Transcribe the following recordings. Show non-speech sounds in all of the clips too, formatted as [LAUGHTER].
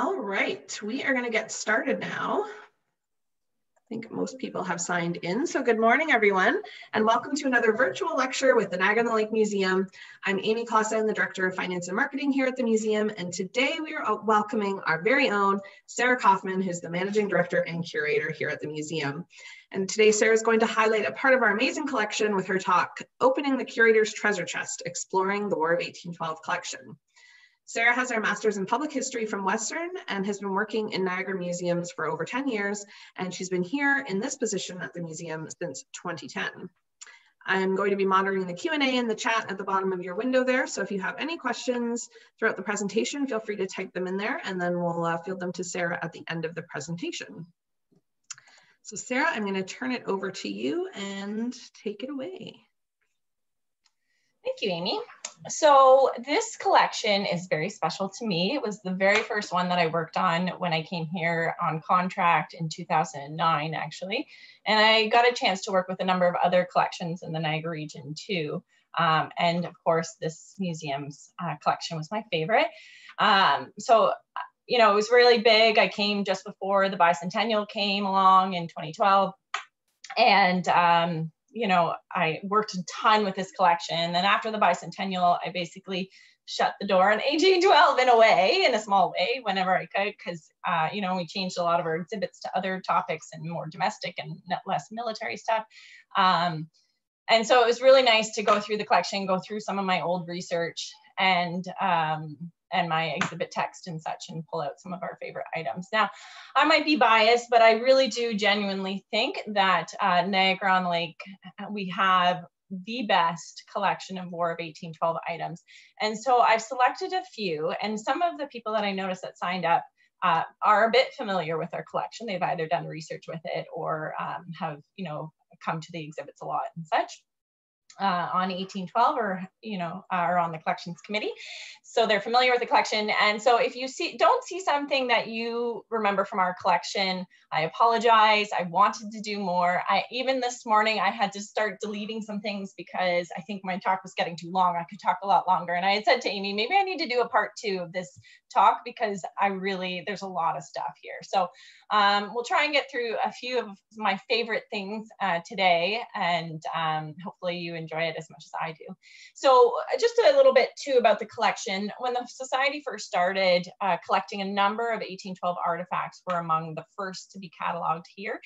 All right, we are going to get started now. I think most people have signed in. So good morning, everyone, and welcome to another virtual lecture with the Niagara Lake Museum. I'm Amy Clausen, the Director of Finance and Marketing here at the museum, and today we are welcoming our very own Sarah Kaufman, who's the Managing Director and Curator here at the museum. And today Sarah is going to highlight a part of our amazing collection with her talk, Opening the Curator's Treasure Chest, Exploring the War of 1812 Collection. Sarah has her master's in public history from Western and has been working in Niagara museums for over 10 years. And she's been here in this position at the museum since 2010. I'm going to be monitoring the Q&A in the chat at the bottom of your window there. So if you have any questions throughout the presentation, feel free to type them in there and then we'll uh, field them to Sarah at the end of the presentation. So Sarah, I'm gonna turn it over to you and take it away. Thank you, Amy. So this collection is very special to me. It was the very first one that I worked on when I came here on contract in 2009, actually. And I got a chance to work with a number of other collections in the Niagara region too. Um, and of course, this museum's uh, collection was my favorite. Um, so, you know, it was really big. I came just before the bicentennial came along in 2012. And um, you know, I worked a ton with this collection. And then after the bicentennial, I basically shut the door on 1812 in a way, in a small way, whenever I could, because, uh, you know, we changed a lot of our exhibits to other topics and more domestic and less military stuff. Um, and so it was really nice to go through the collection, go through some of my old research and um, and my exhibit text and such and pull out some of our favorite items. Now, I might be biased, but I really do genuinely think that uh, Niagara on Lake, we have the best collection of War of 1812 items. And so I've selected a few, and some of the people that I noticed that signed up uh, are a bit familiar with our collection. They've either done research with it or um, have, you know, come to the exhibits a lot and such uh, on 1812 or you know are on the collections committee so they're familiar with the collection. And so if you see don't see something that you remember from our collection i apologize i wanted to do more. I even this morning i had to start deleting some things because i think my talk was getting too long. I could talk a lot longer. And i had said to amy maybe i need to do a part two of this talk because i really there's a lot of stuff here. So um, we'll try and get through a few of my favorite things uh, today and um, hopefully you enjoy it as much as I do. So uh, just a little bit too about the collection. And when the Society first started uh, collecting a number of 1812 artifacts were among the first to be cataloged here.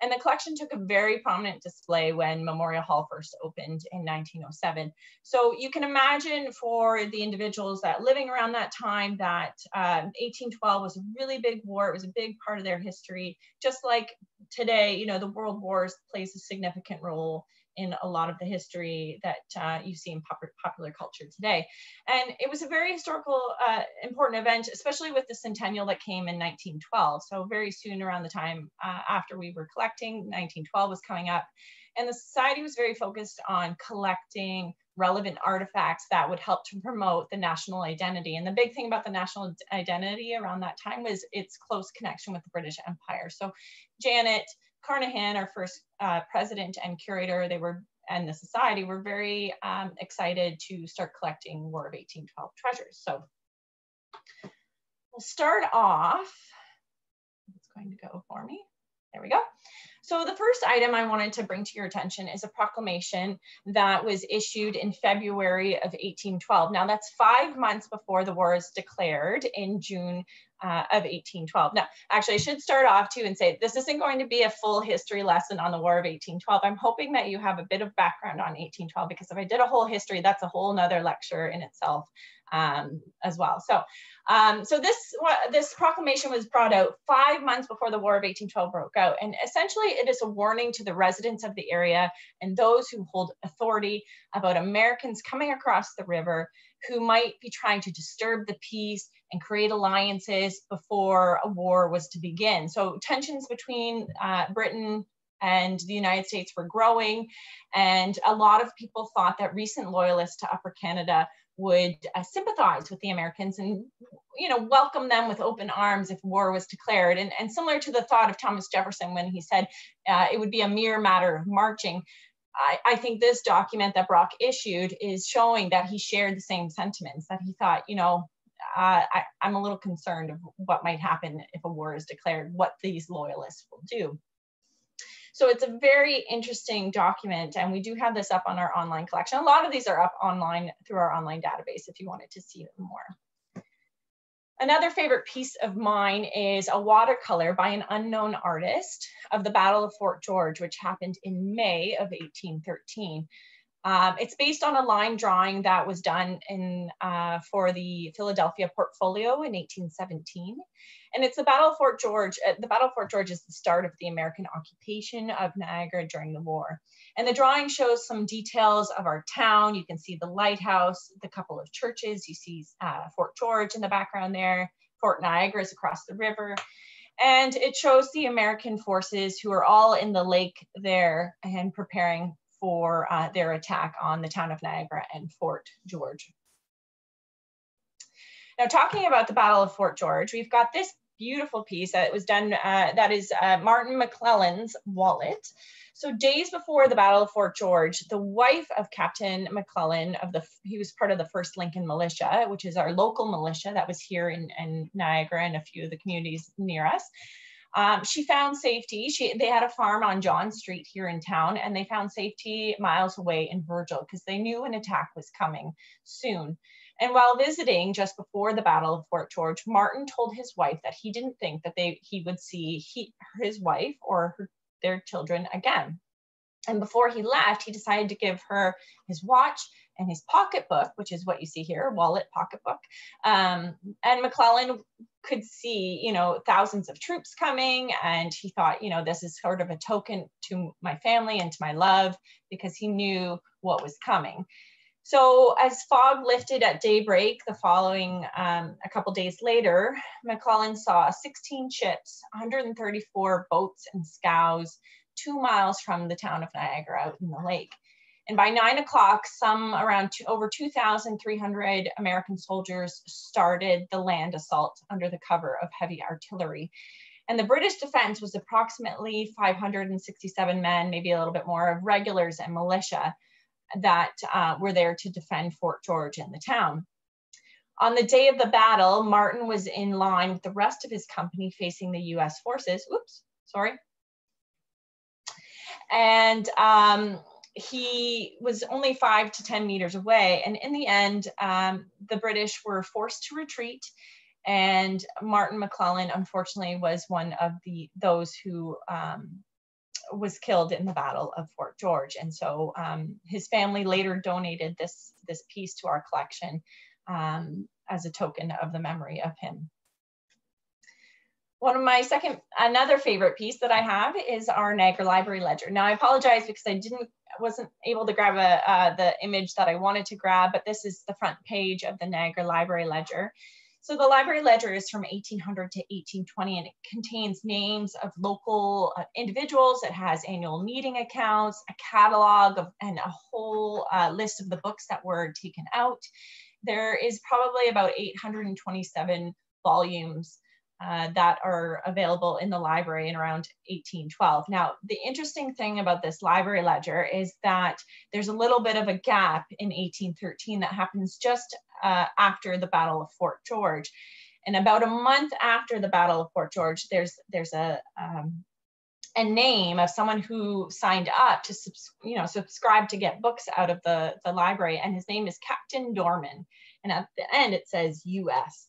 And the collection took a very prominent display when Memorial Hall first opened in 1907. So you can imagine for the individuals that living around that time that um, 1812 was a really big war. It was a big part of their history. Just like today, you know, the world wars plays a significant role in a lot of the history that uh, you see in pop popular culture today. And it was a very historical, uh, important event, especially with the centennial that came in 1912. So very soon around the time uh, after we were collecting, 1912 was coming up. And the society was very focused on collecting relevant artifacts that would help to promote the national identity. And the big thing about the national identity around that time was its close connection with the British Empire. So Janet Carnahan, our first uh, president and curator, they were and the society were very um, excited to start collecting War of 1812 treasures. So we'll start off. It's going to go for me. There we go. So the first item I wanted to bring to your attention is a proclamation that was issued in February of 1812. Now that's five months before the war is declared in June uh, of 1812. Now, actually, I should start off too and say this isn't going to be a full history lesson on the War of 1812. I'm hoping that you have a bit of background on 1812 because if I did a whole history, that's a whole nother lecture in itself um, as well. So, um, so this this proclamation was brought out five months before the War of 1812 broke out, and essentially it is a warning to the residents of the area and those who hold authority about Americans coming across the river who might be trying to disturb the peace and create alliances before a war was to begin. So tensions between uh, Britain and the United States were growing, and a lot of people thought that recent loyalists to Upper Canada would uh, sympathize with the Americans and you know welcome them with open arms if war was declared and, and similar to the thought of Thomas Jefferson when he said uh, it would be a mere matter of marching I, I think this document that Brock issued is showing that he shared the same sentiments that he thought you know uh, I, I'm a little concerned of what might happen if a war is declared, what these loyalists will do. So it's a very interesting document and we do have this up on our online collection. A lot of these are up online through our online database if you wanted to see them more. Another favorite piece of mine is a watercolor by an unknown artist of the Battle of Fort George, which happened in May of 1813. Um, it's based on a line drawing that was done in, uh, for the Philadelphia portfolio in 1817. And it's the Battle of Fort George. Uh, the Battle of Fort George is the start of the American occupation of Niagara during the war. And the drawing shows some details of our town. You can see the lighthouse, the couple of churches. You see uh, Fort George in the background there. Fort Niagara is across the river. And it shows the American forces who are all in the lake there and preparing for uh, their attack on the town of Niagara and Fort George. Now, talking about the Battle of Fort George, we've got this beautiful piece that was done, uh, that is uh, Martin McClellan's wallet. So days before the Battle of Fort George, the wife of Captain McClellan of the, he was part of the 1st Lincoln Militia, which is our local militia that was here in, in Niagara and a few of the communities near us. Um, she found safety. She, they had a farm on John Street here in town, and they found safety miles away in Virgil because they knew an attack was coming soon. And while visiting just before the Battle of Fort George, Martin told his wife that he didn't think that they he would see he, his wife or her, their children again. And before he left, he decided to give her his watch and his pocketbook, which is what you see here, wallet, pocketbook. Um, and McClellan could see, you know, thousands of troops coming. And he thought, you know, this is sort of a token to my family and to my love because he knew what was coming. So as fog lifted at daybreak the following, um, a couple days later, McClellan saw 16 ships, 134 boats and scows, two miles from the town of Niagara out in the lake. And by nine o'clock, some around two, over 2,300 American soldiers started the land assault under the cover of heavy artillery. And the British defense was approximately 567 men, maybe a little bit more, of regulars and militia that uh, were there to defend Fort George and the town. On the day of the battle, Martin was in line with the rest of his company facing the US forces. Oops, sorry. And um, he was only five to 10 meters away. And in the end, um, the British were forced to retreat. And Martin McClellan, unfortunately, was one of the those who um, was killed in the Battle of Fort George. And so um, his family later donated this, this piece to our collection um, as a token of the memory of him. One of my second, another favorite piece that I have is our Niagara Library Ledger. Now I apologize because I didn't, wasn't able to grab a, uh, the image that I wanted to grab, but this is the front page of the Niagara Library Ledger. So the library ledger is from 1800 to 1820 and it contains names of local uh, individuals. It has annual meeting accounts, a catalog of, and a whole uh, list of the books that were taken out. There is probably about 827 volumes uh, that are available in the library in around 1812. Now, the interesting thing about this library ledger is that there's a little bit of a gap in 1813 that happens just uh, after the Battle of Fort George. And about a month after the Battle of Fort George, there's, there's a, um, a name of someone who signed up to you know subscribe to get books out of the, the library and his name is captain dorman and at the end it says us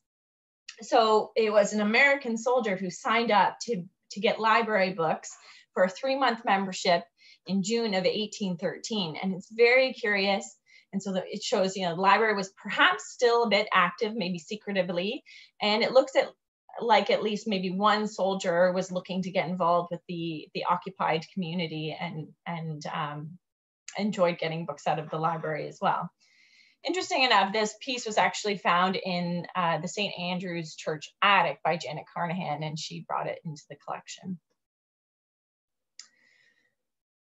so it was an American soldier who signed up to, to get library books for a three month membership in June of 1813. And it's very curious. And so it shows, you know, the library was perhaps still a bit active, maybe secretively. And it looks at like at least maybe one soldier was looking to get involved with the, the occupied community and, and um, enjoyed getting books out of the library as well. Interesting enough, this piece was actually found in uh, the St. Andrew's Church attic by Janet Carnahan, and she brought it into the collection.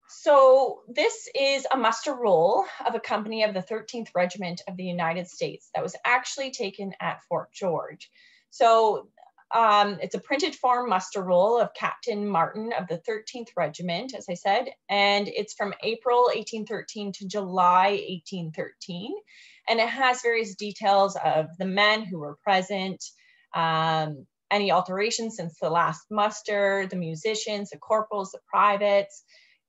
So this is a muster roll of a company of the 13th Regiment of the United States that was actually taken at Fort George. So um, it's a printed form muster roll of Captain Martin of the 13th Regiment, as I said, and it's from April 1813 to July 1813. And it has various details of the men who were present, um, any alterations since the last muster, the musicians, the corporals, the privates,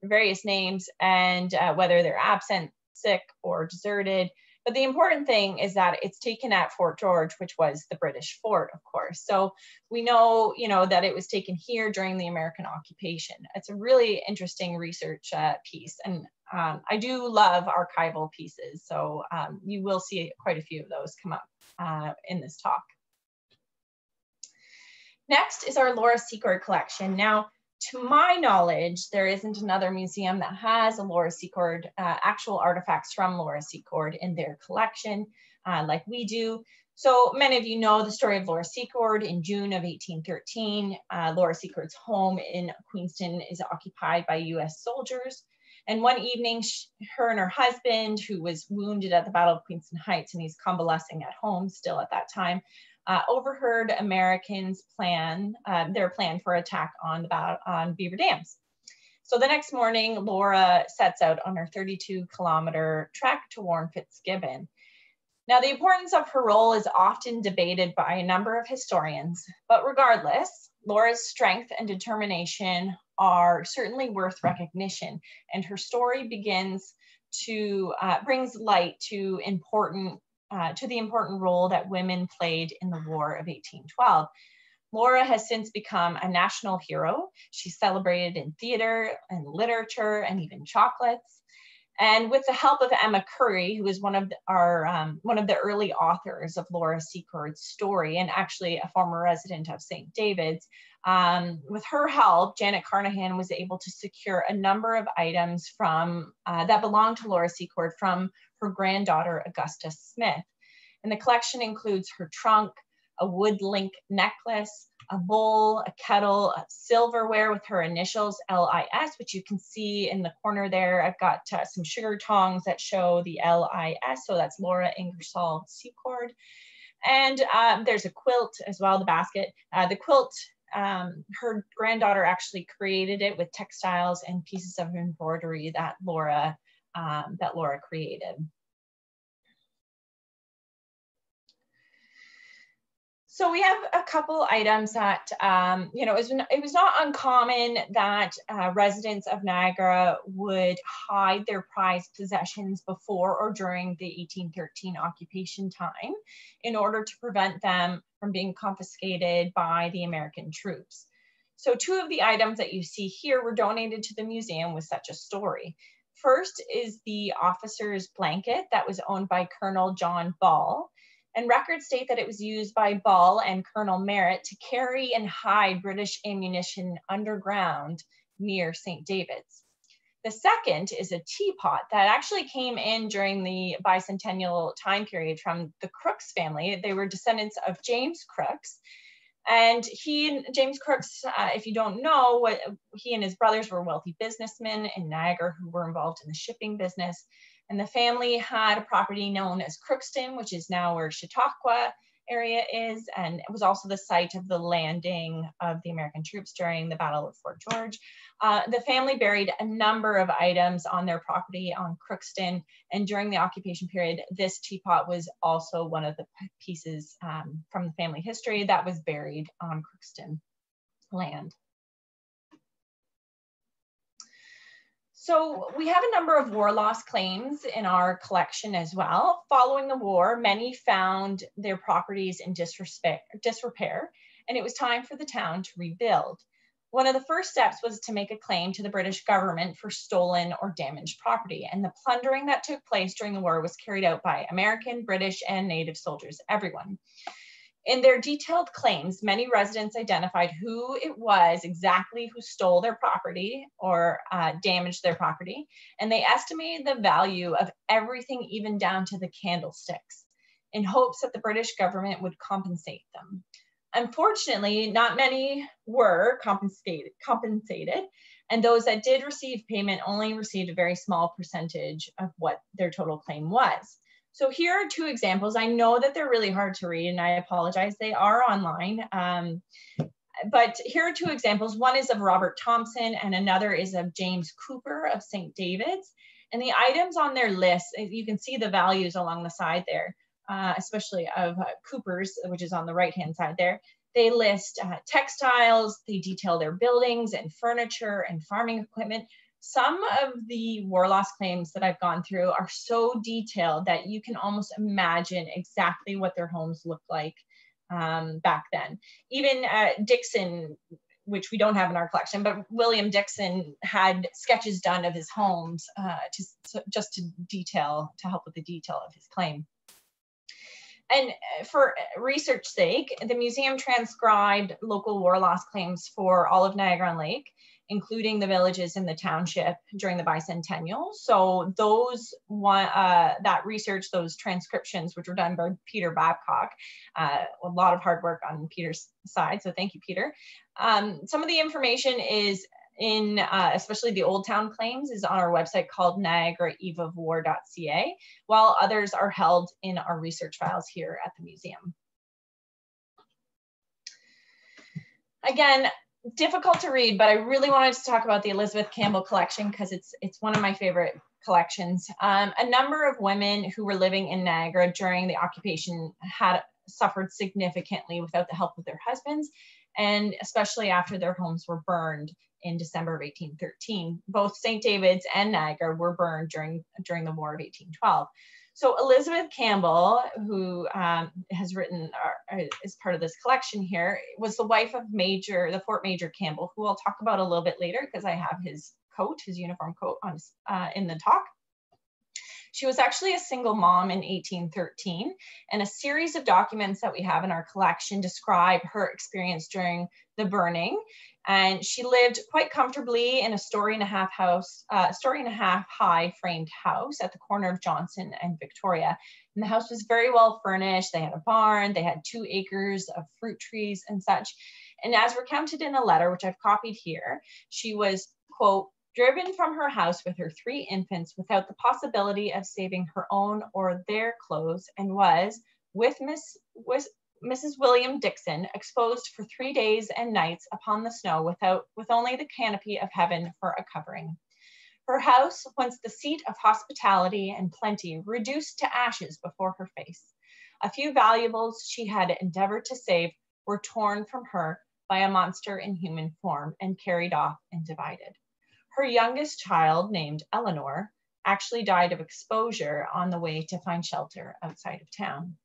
various names, and uh, whether they're absent, sick, or deserted. But the important thing is that it's taken at Fort George, which was the British fort, of course. So we know, you know, that it was taken here during the American occupation. It's a really interesting research uh, piece. And um, I do love archival pieces. So um, you will see quite a few of those come up uh, in this talk. Next is our Laura Secord collection. Now, to my knowledge, there isn't another museum that has a Laura Secord, uh, actual artifacts from Laura Secord in their collection uh, like we do. So many of you know the story of Laura Secord. In June of 1813, uh, Laura Secord's home in Queenston is occupied by US soldiers. And one evening, she, her and her husband, who was wounded at the Battle of Queenston Heights, and he's convalescing at home still at that time, uh, overheard Americans plan uh, their plan for attack on the on Beaver Dams. So the next morning, Laura sets out on her 32 kilometer trek to warn Fitzgibbon. Now, the importance of her role is often debated by a number of historians, but regardless, Laura's strength and determination are certainly worth recognition, and her story begins to uh, brings light to important uh, to the important role that women played in the War of 1812. Laura has since become a national hero. She's celebrated in theater and literature and even chocolates. And with the help of Emma Currie, who is one of the, our um, one of the early authors of Laura Secord's story, and actually a former resident of St. David's, um, with her help, Janet Carnahan was able to secure a number of items from uh, that belonged to Laura Secord from her granddaughter, Augusta Smith. And the collection includes her trunk, a wood link necklace, a bowl, a kettle, a silverware with her initials LIS, which you can see in the corner there. I've got uh, some sugar tongs that show the LIS, so that's Laura Ingersoll Secord. And um, there's a quilt as well, the basket. Uh, the quilt um, her granddaughter actually created it with textiles and pieces of embroidery that Laura um, that Laura created. So we have a couple items that, um, you know, it was, it was not uncommon that uh, residents of Niagara would hide their prized possessions before or during the 1813 occupation time in order to prevent them from being confiscated by the American troops. So two of the items that you see here were donated to the museum with such a story. First is the officer's blanket that was owned by Colonel John Ball and records state that it was used by Ball and Colonel Merritt to carry and hide British ammunition underground near St. David's. The second is a teapot that actually came in during the bicentennial time period from the Crooks family. They were descendants of James Crooks. And he, and James Crooks, uh, if you don't know, what he and his brothers were wealthy businessmen in Niagara who were involved in the shipping business. And the family had a property known as Crookston, which is now where Chautauqua area is, and it was also the site of the landing of the American troops during the Battle of Fort George. Uh, the family buried a number of items on their property on Crookston, and during the occupation period, this teapot was also one of the pieces um, from the family history that was buried on Crookston land. So we have a number of war loss claims in our collection as well. Following the war, many found their properties in disrepair, and it was time for the town to rebuild. One of the first steps was to make a claim to the British government for stolen or damaged property, and the plundering that took place during the war was carried out by American, British, and Native soldiers, everyone. In their detailed claims, many residents identified who it was exactly who stole their property or uh, damaged their property, and they estimated the value of everything, even down to the candlesticks, in hopes that the British government would compensate them. Unfortunately, not many were compensated, compensated, and those that did receive payment only received a very small percentage of what their total claim was. So here are two examples. I know that they're really hard to read and I apologize. They are online. Um, but here are two examples. One is of Robert Thompson and another is of James Cooper of St. David's. And the items on their list, you can see the values along the side there, uh, especially of uh, Cooper's, which is on the right-hand side there. They list uh, textiles, they detail their buildings and furniture and farming equipment. Some of the war loss claims that I've gone through are so detailed that you can almost imagine exactly what their homes looked like um, back then. Even uh, Dixon, which we don't have in our collection, but William Dixon had sketches done of his homes uh, to, just to detail, to help with the detail of his claim. And uh, for research sake, the museum transcribed local war loss claims for all of Niagara-on-Lake, including the villages in the township during the bicentennial. So those one, uh, that research, those transcriptions, which were done by Peter Babcock, uh, a lot of hard work on Peter's side. So thank you, Peter. Um, some of the information is in uh, especially the Old Town claims is on our website called niagaraeveofwar.ca, while others are held in our research files here at the museum. Again, difficult to read, but I really wanted to talk about the Elizabeth Campbell collection because it's, it's one of my favorite collections. Um, a number of women who were living in Niagara during the occupation had suffered significantly without the help of their husbands, and especially after their homes were burned in December of 1813. Both St. David's and Niagara were burned during, during the War of 1812. So Elizabeth Campbell, who um, has written uh, is part of this collection here, was the wife of Major, the Fort Major Campbell, who I'll talk about a little bit later because I have his coat, his uniform coat on uh, in the talk. She was actually a single mom in 1813, and a series of documents that we have in our collection describe her experience during the burning and she lived quite comfortably in a story and a half house, uh, story and a half high framed house at the corner of Johnson and Victoria. And the house was very well furnished. They had a barn, they had two acres of fruit trees and such. And as recounted in a letter, which I've copied here, she was, quote, driven from her house with her three infants without the possibility of saving her own or their clothes and was, with Miss, Mrs. William Dixon exposed for three days and nights upon the snow without, with only the canopy of heaven for a covering. Her house, once the seat of hospitality and plenty, reduced to ashes before her face. A few valuables she had endeavored to save were torn from her by a monster in human form and carried off and divided. Her youngest child, named Eleanor, actually died of exposure on the way to find shelter outside of town.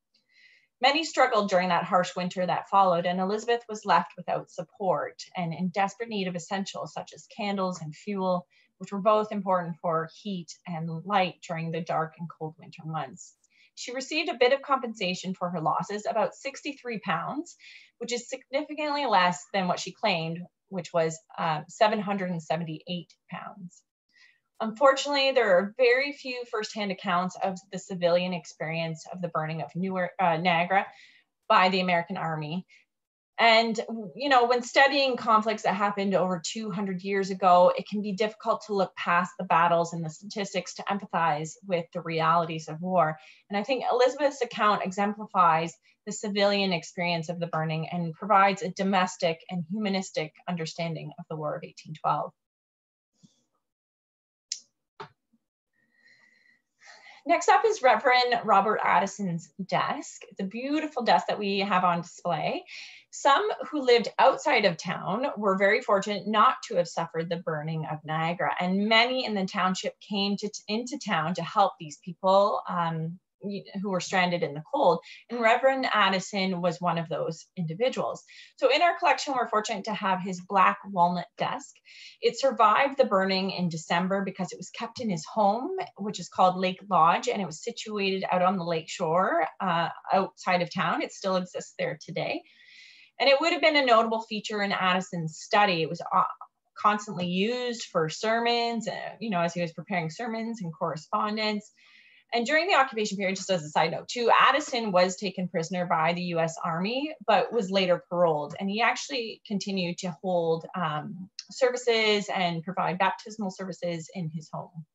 Many struggled during that harsh winter that followed, and Elizabeth was left without support and in desperate need of essentials such as candles and fuel, which were both important for heat and light during the dark and cold winter months. She received a bit of compensation for her losses, about 63 pounds, which is significantly less than what she claimed, which was um, 778 pounds. Unfortunately, there are very few firsthand accounts of the civilian experience of the burning of Newark, uh, Niagara by the American Army. And, you know, when studying conflicts that happened over 200 years ago, it can be difficult to look past the battles and the statistics to empathize with the realities of war. And I think Elizabeth's account exemplifies the civilian experience of the burning and provides a domestic and humanistic understanding of the War of 1812. Next up is Reverend Robert Addison's desk. It's a beautiful desk that we have on display. Some who lived outside of town were very fortunate not to have suffered the burning of Niagara, and many in the township came to, into town to help these people um, who were stranded in the cold. And Reverend Addison was one of those individuals. So in our collection, we're fortunate to have his black walnut desk. It survived the burning in December because it was kept in his home, which is called Lake Lodge, and it was situated out on the lake shore uh, outside of town. It still exists there today. And it would have been a notable feature in Addison's study. It was uh, constantly used for sermons, uh, you know, as he was preparing sermons and correspondence. And during the occupation period, just as a side note, too, Addison was taken prisoner by the US Army, but was later paroled. And he actually continued to hold um, services and provide baptismal services in his home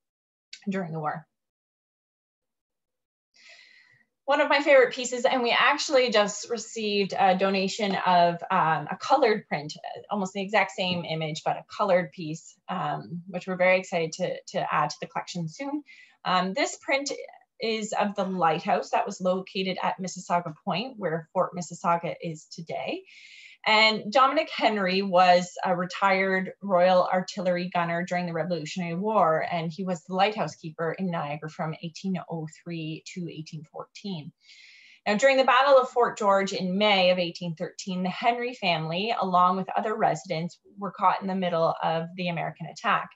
during the war. one of my favorite pieces, and we actually just received a donation of um, a colored print, almost the exact same image, but a colored piece, um, which we're very excited to, to add to the collection soon. Um, this print is of the lighthouse that was located at Mississauga Point, where Fort Mississauga is today. And Dominic Henry was a retired Royal Artillery gunner during the Revolutionary War, and he was the lighthouse keeper in Niagara from 1803 to 1814. Now, during the Battle of Fort George in May of 1813, the Henry family, along with other residents, were caught in the middle of the American attack.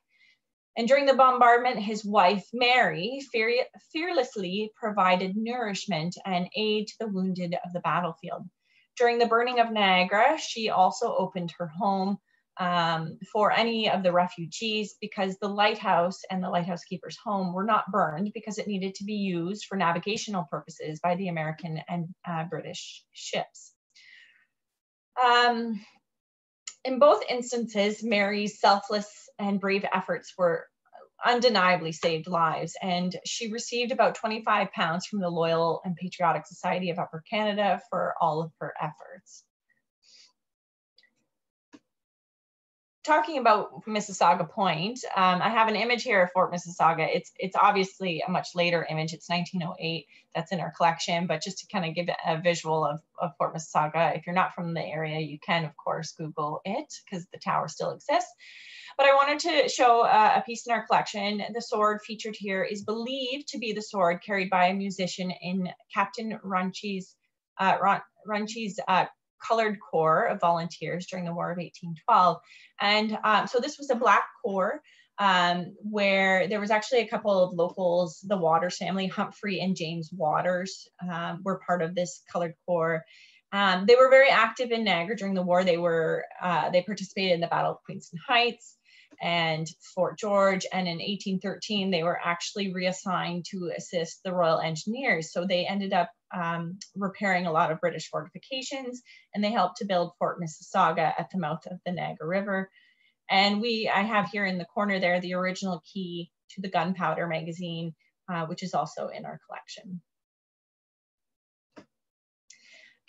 And during the bombardment, his wife, Mary, fear fearlessly provided nourishment and aid to the wounded of the battlefield. During the burning of Niagara, she also opened her home um, for any of the refugees because the lighthouse and the lighthouse keeper's home were not burned because it needed to be used for navigational purposes by the American and uh, British ships. Um, in both instances, Mary's selfless and brave efforts were undeniably saved lives. And she received about 25 pounds from the Loyal and Patriotic Society of Upper Canada for all of her efforts. Talking about Mississauga Point, um, I have an image here of Fort Mississauga. It's, it's obviously a much later image. It's 1908 that's in our collection, but just to kind of give a visual of, of Fort Mississauga, if you're not from the area, you can, of course, Google it because the tower still exists. But I wanted to show uh, a piece in our collection. The sword featured here is believed to be the sword carried by a musician in Captain Runchey's, uh, uh, colored corps of volunteers during the War of 1812. And um, so this was a black corps um, where there was actually a couple of locals, the Waters family, Humphrey and James Waters um, were part of this colored corps. Um, they were very active in Niagara during the war. They were uh, they participated in the Battle of Queenston Heights and Fort George. And in 1813, they were actually reassigned to assist the Royal Engineers. So they ended up um, repairing a lot of British fortifications and they helped to build Fort Mississauga at the mouth of the Niagara River. And we, I have here in the corner there, the original key to the gunpowder magazine, uh, which is also in our collection.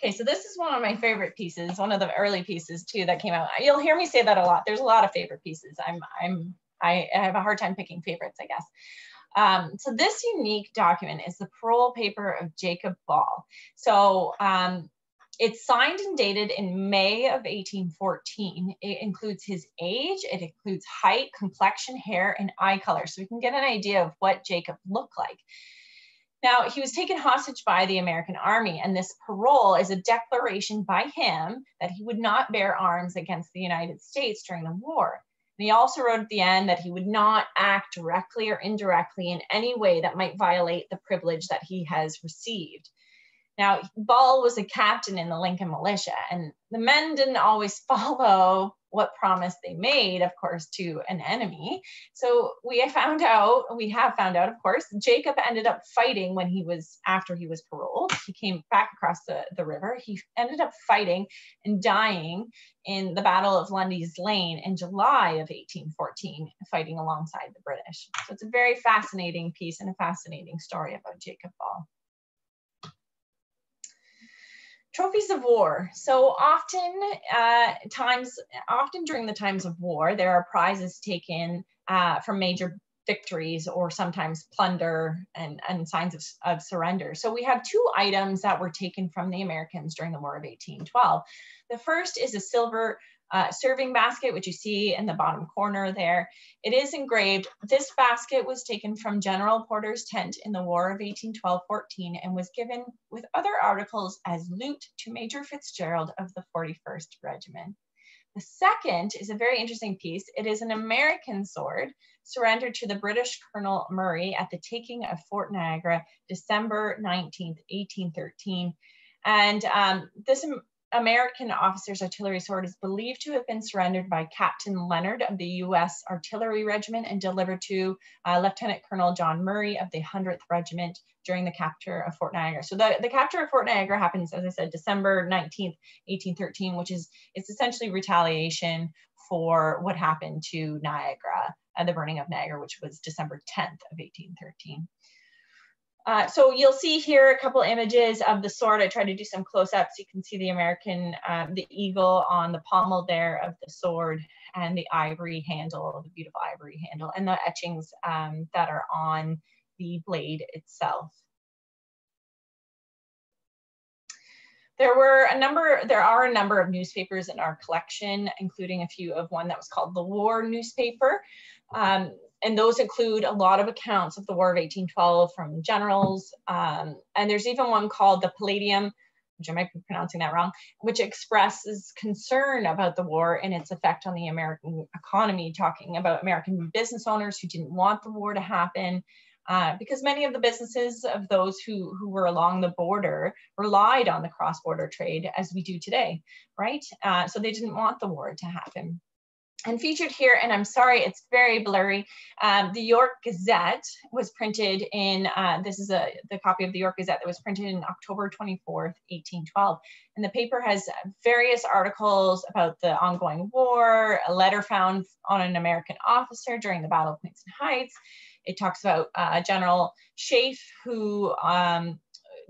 Okay, so this is one of my favorite pieces, one of the early pieces too that came out. You'll hear me say that a lot. There's a lot of favorite pieces. I'm, I'm, I have a hard time picking favorites, I guess. Um, so this unique document is the parole paper of Jacob Ball. So um, it's signed and dated in May of 1814. It includes his age, it includes height, complexion, hair, and eye color. So we can get an idea of what Jacob looked like. Now, he was taken hostage by the American army, and this parole is a declaration by him that he would not bear arms against the United States during the war. And he also wrote at the end that he would not act directly or indirectly in any way that might violate the privilege that he has received. Now, Ball was a captain in the Lincoln militia, and the men didn't always [LAUGHS] follow what promise they made, of course, to an enemy. So we found out, we have found out, of course, Jacob ended up fighting when he was, after he was paroled. He came back across the, the river. He ended up fighting and dying in the Battle of Lundy's Lane in July of 1814, fighting alongside the British. So it's a very fascinating piece and a fascinating story about Jacob Ball. Trophies of war. So often uh, times, often during the times of war, there are prizes taken uh, from major victories or sometimes plunder and, and signs of, of surrender. So we have two items that were taken from the Americans during the War of 1812. The first is a silver uh, serving basket, which you see in the bottom corner there. It is engraved. This basket was taken from General Porter's tent in the War of 1812-14 and was given with other articles as loot to Major Fitzgerald of the 41st Regiment. The second is a very interesting piece. It is an American sword surrendered to the British Colonel Murray at the taking of Fort Niagara, December 19th, 1813. And um, this American officer's artillery sword is believed to have been surrendered by Captain Leonard of the U.S. Artillery Regiment and delivered to uh, Lieutenant Colonel John Murray of the 100th Regiment during the capture of Fort Niagara. So the, the capture of Fort Niagara happens, as I said, December 19th, 1813, which is it's essentially retaliation for what happened to Niagara, uh, the burning of Niagara, which was December 10th of 1813. Uh, so you'll see here a couple images of the sword. I tried to do some close-ups. You can see the American, um, the eagle on the pommel there of the sword and the ivory handle, the beautiful ivory handle, and the etchings um, that are on the blade itself. There were a number, there are a number of newspapers in our collection, including a few of one that was called the War newspaper. Um, and those include a lot of accounts of the War of 1812 from generals. Um, and there's even one called the Palladium, which I might be pronouncing that wrong, which expresses concern about the war and its effect on the American economy, talking about American business owners who didn't want the war to happen. Uh, because many of the businesses of those who, who were along the border relied on the cross-border trade as we do today, right? Uh, so they didn't want the war to happen and featured here, and I'm sorry, it's very blurry. Um, the York Gazette was printed in, uh, this is a the copy of the York Gazette that was printed in October 24th, 1812. And the paper has various articles about the ongoing war, a letter found on an American officer during the Battle of Queenston Heights. It talks about uh, General Sheaffe, who um,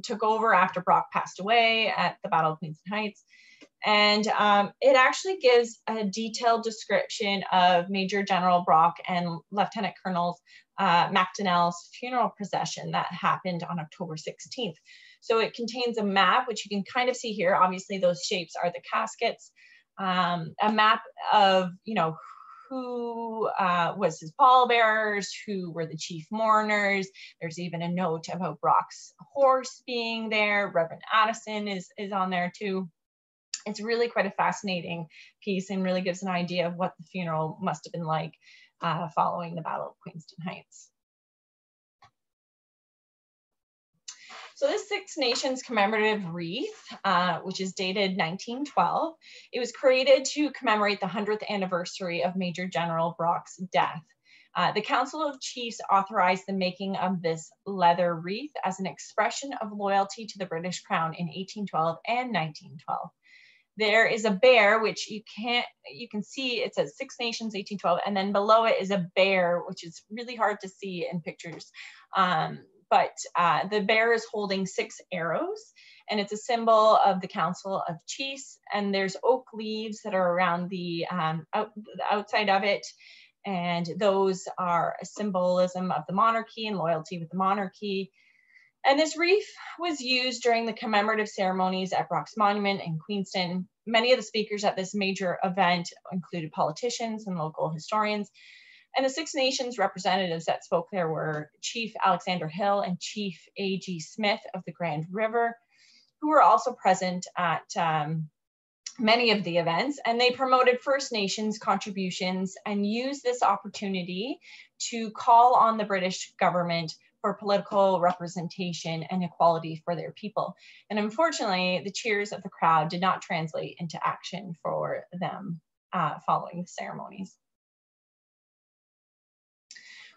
took over after Brock passed away at the Battle of Queenston Heights. And um, it actually gives a detailed description of Major General Brock and Lieutenant Colonel uh, funeral procession that happened on October 16th. So it contains a map, which you can kind of see here. Obviously, those shapes are the caskets. Um, a map of, you know, who uh, was his pallbearers, who were the chief mourners. There's even a note about Brock's horse being there. Reverend Addison is, is on there too it's really quite a fascinating piece and really gives an idea of what the funeral must have been like uh, following the Battle of Queenston Heights. So this Six Nations commemorative wreath, uh, which is dated 1912, it was created to commemorate the 100th anniversary of Major General Brock's death. Uh, the Council of Chiefs authorized the making of this leather wreath as an expression of loyalty to the British Crown in 1812 and 1912 there is a bear, which you can't, you can see it says Six Nations 1812, and then below it is a bear, which is really hard to see in pictures. Um, but uh, the bear is holding six arrows, and it's a symbol of the Council of Chiefs. And there's oak leaves that are around the, um, out, the outside of it. And those are a symbolism of the monarchy and loyalty with the monarchy. And this wreath was used during the commemorative ceremonies at Brock's Monument in Queenston. Many of the speakers at this major event included politicians and local historians. And the Six Nations representatives that spoke there were Chief Alexander Hill and Chief A.G. Smith of the Grand River, who were also present at um, many of the events. And they promoted First Nations contributions and used this opportunity to call on the British government for political representation and equality for their people. And unfortunately, the cheers of the crowd did not translate into action for them uh, following the ceremonies.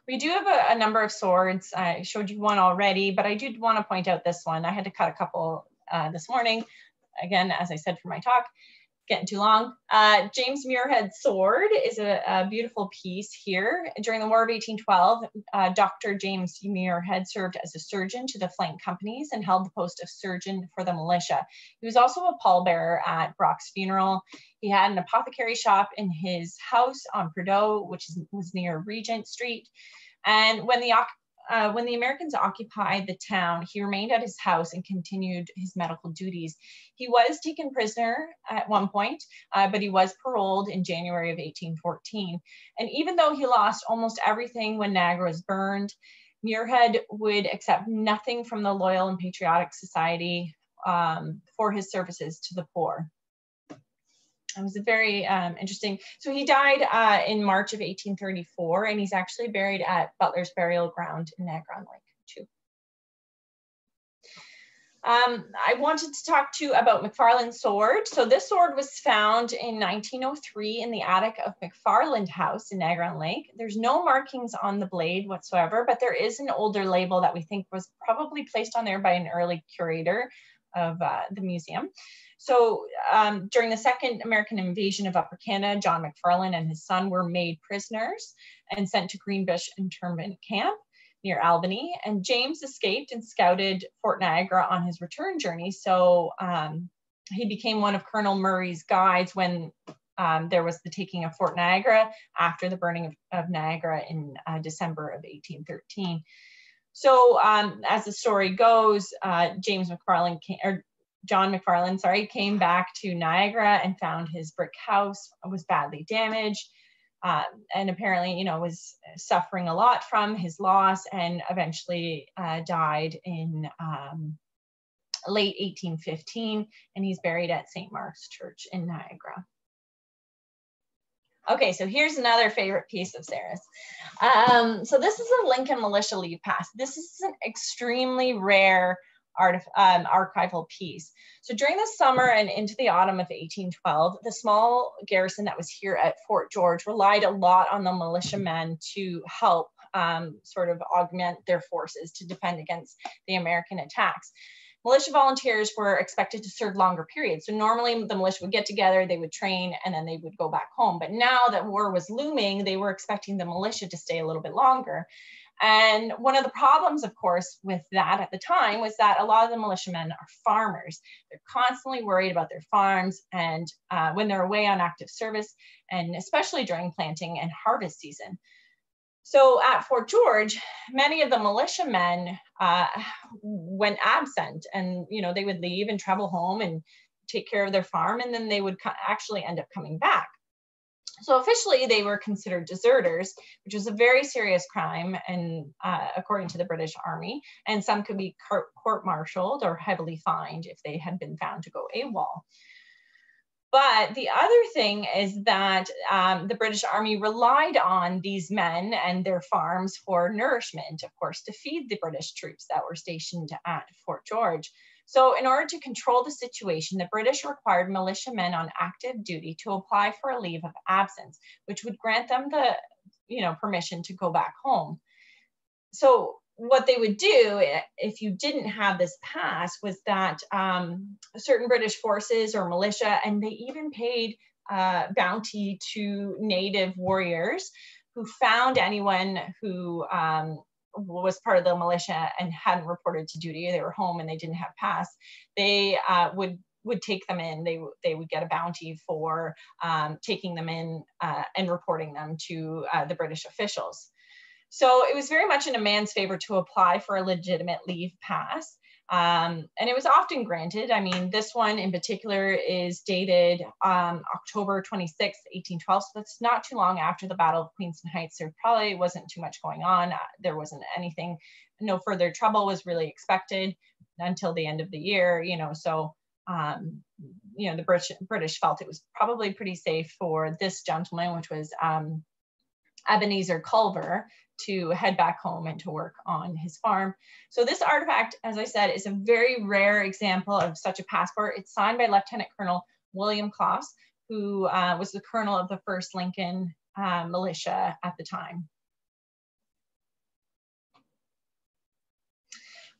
We do have a, a, number of swords. I showed you one already, but I did want to point out this one. I had to cut a couple uh, this morning. Again, as I said for my talk, getting too long. Uh, James Muirhead's sword is a, a, beautiful piece here. During the War of 1812, uh, Dr. James Muirhead served as a surgeon to the flank companies and held the post of surgeon for the militia. He was also a pallbearer at Brock's funeral. He had an apothecary shop in his house on Prideaux, which is, was near Regent Street. And when the uh, when the Americans occupied the town, he remained at his house and continued his medical duties. He was taken prisoner at one point, uh, but he was paroled in January of 1814. And even though he lost almost everything when Niagara was burned, Muirhead would accept nothing from the Loyal and Patriotic Society um, for his services to the poor. It was very um, interesting. So he died uh, in March of 1834, and he's actually buried at Butler's Burial Ground in Niagara Lake, too. Um, I wanted to talk to you about McFarland's sword. So this sword was found in 1903 in the attic of McFarland House in Niagara Lake. There's no markings on the blade whatsoever, but there is an older label that we think was probably placed on there by an early curator of uh, the museum. So um, during the second American invasion of Upper Canada, John McFarland and his son were made prisoners and sent to Greenbush internment camp. near Albany. And James escaped and scouted Fort Niagara on his return journey. So um, he became one of Colonel Murray's guides when um, there was the taking of Fort Niagara after the burning of, of Niagara in uh, December of 1813. So um, as the story goes, uh, James McFarland came, or John McFarland, sorry, came back to Niagara and found his brick house was badly damaged. Uh, and apparently, you know, was suffering a lot from his loss and eventually uh, died in um, late 1815. And he's buried at St. Mark's Church in Niagara. Okay, so here's another favorite piece of Sarah's. Um, so this is a Lincoln Militia Leave Pass. This is an extremely rare art, um, archival piece. So during the summer and into the autumn of 1812, the small garrison that was here at Fort George relied a lot on the militiamen to help um, sort of augment their forces to defend against the American attacks militia volunteers were expected to serve longer periods. So normally the militia would get together, they would train, and then they would go back home. But now that war was looming, they were expecting the militia to stay a little bit longer. And one of the problems, of course, with that at the time was that a lot of the militiamen are farmers. They're constantly worried about their farms and uh, when they're away on active service, and especially during planting and harvest season. So at Fort George, many of the militiamen uh, went absent and, you know, they would leave and travel home and take care of their farm and then they would actually end up coming back. So officially they were considered deserters, which was a very serious crime and uh, according to the British Army, and some could be court-martialed or heavily fined if they had been found to go AWOL. But the other thing is that um, the British Army relied on these men and their farms for nourishment, of course, to feed the British troops that were stationed at Fort George. So in order to control the situation, the British required militiamen on active duty to apply for a leave of absence, which would grant them the you know, permission to go back home. So what they would do if you didn't have this pass was that um, certain British forces or militia, and they even paid uh, bounty to native warriors who found anyone who um, was part of the militia and hadn't reported to duty, they were home and they didn't have pass, they uh, would would take them in. They they would get a bounty for um, taking them in uh, and reporting them to uh, the British officials. So it was very much in a man's favor to apply for a legitimate leave pass. Um, and it was often granted. I mean, this one in particular is dated um, October 26, 1812. So that's not too long after the Battle of Queenston Heights. There probably wasn't too much going on. Uh, there wasn't anything, no further trouble was really expected until the end of the year, you know, so um, you know, the British, British felt it was probably pretty safe for this gentleman, which was um, Ebenezer Culver, to head back home and to work on his farm. So this artifact, as I said, is a very rare example of such a passport. It's signed by Lieutenant Colonel William Claus, who uh, was the colonel of the 1st Lincoln uh, militia at the time.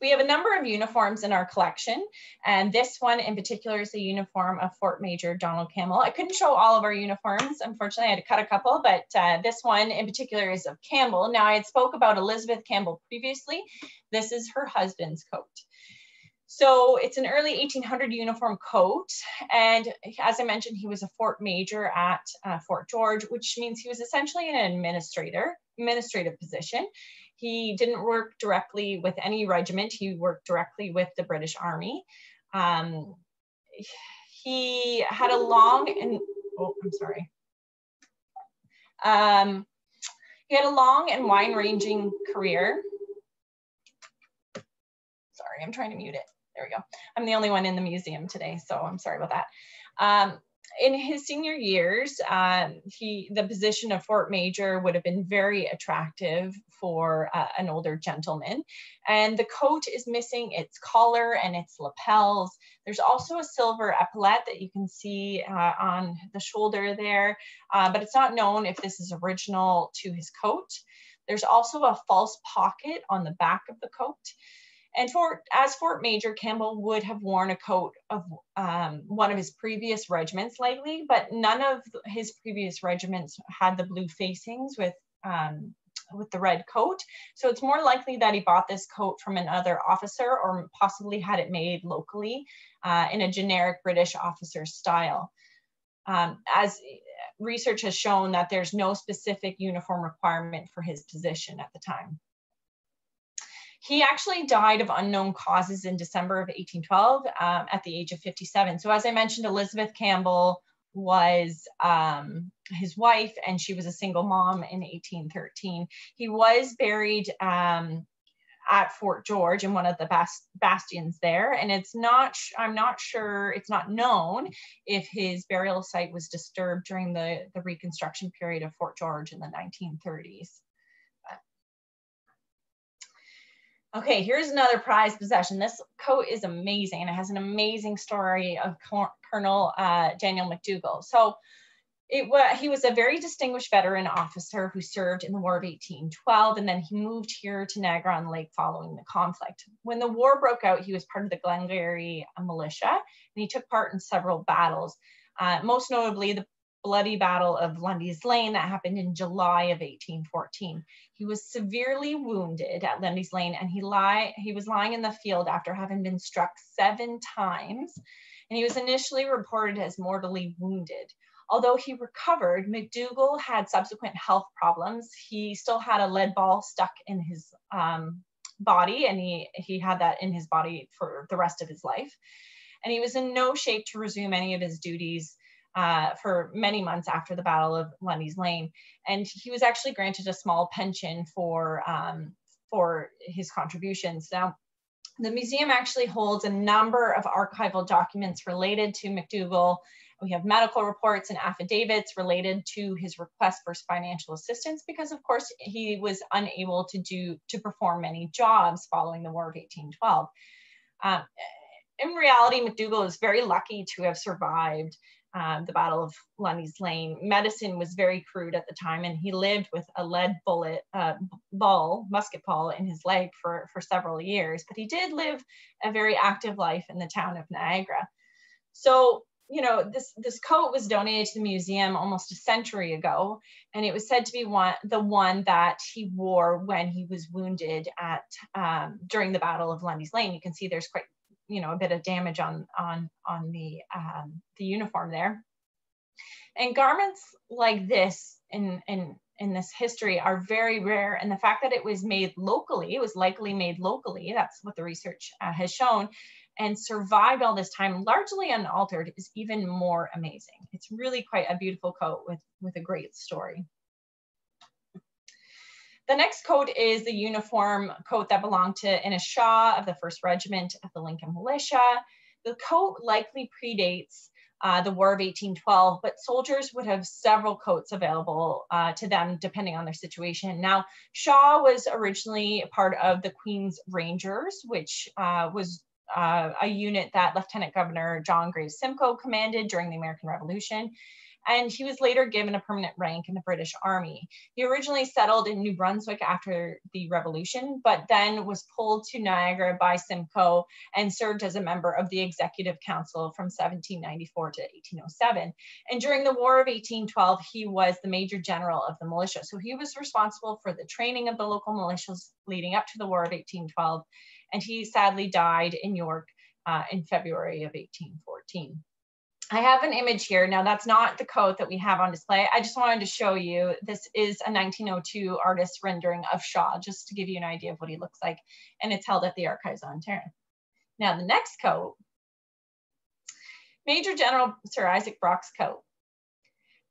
We have a number of uniforms in our collection, and this one in particular is the uniform of Fort Major Donald Campbell. I couldn't show all of our uniforms, unfortunately, I had to cut a couple, but uh, this one in particular is of Campbell. Now, I had spoke about Elizabeth Campbell previously. This is her husband's coat. So it's an early 1800 uniform coat. And as I mentioned, he was a Fort Major at uh, Fort George, which means he was essentially an administrator, administrative position. He didn't work directly with any regiment. He worked directly with the British Army. Um, he had a long and, oh, I'm sorry. Um, he had a long and wide-ranging career. Sorry, I'm trying to mute it. There we go. I'm the only one in the museum today, so I'm sorry about that. Um, in his senior years, um, he the position of Fort Major would have been very attractive for uh, an older gentleman. And the coat is missing its collar and its lapels. There's also a silver epaulette that you can see uh, on the shoulder there, uh, but it's not known if this is original to his coat. There's also a false pocket on the back of the coat. And for as Fort Major, Campbell would have worn a coat of um, one of his previous regiments likely, but none of his previous regiments had the blue facings with um, with the red coat. So it's more likely that he bought this coat from another officer or possibly had it made locally uh, in a generic British officer style. Um, as research has shown that there's no specific uniform requirement for his position at the time. He actually died of unknown causes in December of 1812 um, at the age of 57. So as I mentioned, Elizabeth Campbell was um, his wife and she was a single mom in 1813. He was buried um, at Fort George in one of the bast- bastions there. And it's not, I'm not sure, it's not known if his burial site was disturbed during the, the reconstruction period of Fort George in the 1930s. Okay, here's another prized possession. This coat is amazing it has an amazing story of Colonel uh, Daniel McDougall. So it was, he was a very distinguished veteran officer who served in the War of 1812, and then he moved here to Niagara on Lake following the conflict. When the war broke out, he was part of the Glengarry militia, and he took part in several battles, uh, most notably the bloody battle of Lundy's Lane that happened in July of 1814. He was severely wounded at Lundy's Lane and he lie he was lying in the field after having been struck seven times and he was initially reported as mortally wounded. Although he recovered, McDougall had subsequent health problems. He still had a lead ball stuck in his um, body and he, he had that in his body for the rest of his life. And he was in no shape to resume any of his duties uh, for many months after the Battle of Lundy's Lane. And he was actually granted a small pension for, um, for his contributions. Now, the museum actually holds a number of archival documents related to McDougall. We have medical reports and affidavits related to his request for financial assistance because of course he was unable to do to perform many jobs following the War of 1812. Uh, in reality, McDougall is very lucky to have survived um, the Battle of Lundy's Lane. Medicine was very crude at the time, and he lived with a lead bullet uh, ball, musket ball, in his leg for, for several years. But he did live a very active life in the town of Niagara. So, you know, this this coat was donated to the museum almost a century ago, and it was said to be one the one that he wore when he was wounded at um, during the Battle of Lundy's Lane. You can see there's quite you know a bit of damage on on on the um, the uniform there. And garments like this in in in this history are very rare. And the fact that it was made locally, it was likely made locally. That's what the research uh, has shown, and survived all this time largely unaltered is even more amazing. It's really quite a beautiful coat with with a great story. The next coat is the uniform coat that belonged to Aeneas Shaw of the 1st Regiment of the Lincoln Militia. The coat likely predates uh, the War of 1812, but soldiers would have several coats available uh, to them depending on their situation. Now, Shaw was originally part of the Queen's Rangers, which uh, was uh, a unit that Lieutenant Governor John Graves Simcoe commanded during the American Revolution and he was later given a permanent rank in the British Army. He originally settled in New Brunswick after the Revolution, but then was pulled to Niagara by Simcoe and served as a member of the Executive Council from 1794 to 1807. And during the War of 1812, he was the Major General of the militia. So he was responsible for the training of the local militias leading up to the War of 1812. And he sadly died in York uh, in February of 1814. I have an image here. Now that's not the coat that we have on display. I just wanted to show you, this is a 1902 artist rendering of Shaw, just to give you an idea of what he looks like. And it's held at the Archives Ontario. Now the next coat, Major General Sir Isaac Brock's coat.